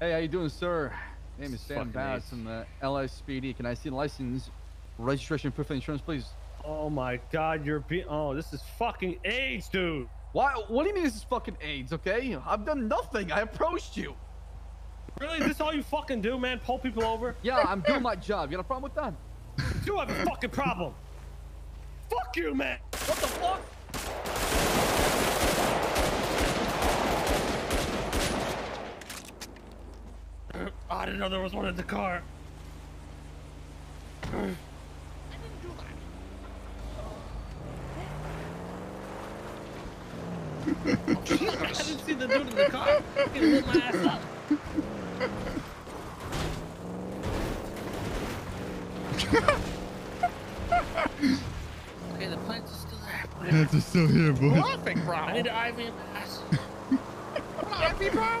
Hey, how you doing, sir? My name is Sam Bass from uh, the LSPD. Can I see the license, registration, proof of insurance, please? Oh my god, you're be Oh, this is fucking AIDS, dude. Why? What do you mean this is fucking AIDS? Okay, I've done nothing. I approached you. Really? Is this all you fucking do, man? Pull people over? Yeah, I'm doing my job. You got a problem with that? You have a fucking problem. Fuck you, man. What the fuck? I didn't know there was one in the car. I didn't see the dude in the car. He lit my ass up. Okay, the plants are still there. Plants are still here, boy. I need an IV in my ass. Ivy, bro.